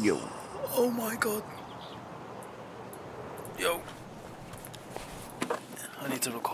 Yo. Oh my god. Yo. I need to record.